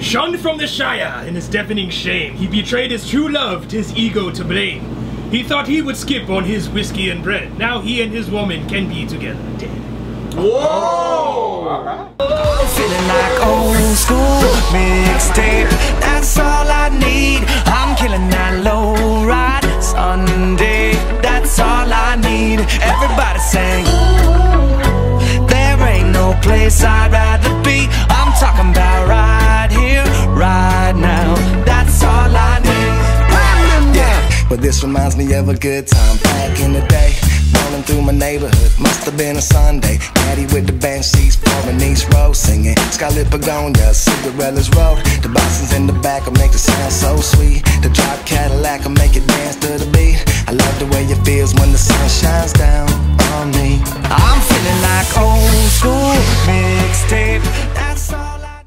Shunned from the Shire in his deafening shame, he betrayed his true love, his ego to blame. He thought he would skip on his whiskey and bread. Now he and his woman can be together dead. Whoa! I'm feeling like old school mixtape. That's all I need. I'm killing that low ride Sunday. That's all I need. Everybody sing. But this reminds me of a good time back in the day. Rolling through my neighborhood, must have been a Sunday. Daddy with the band sheets, pouring East Road, singing Scarlet Begonia, Cinderella's Road. The Boston's in the back will make it sound so sweet. The drop Cadillac will make it dance to the beat. I love the way it feels when the sun shines down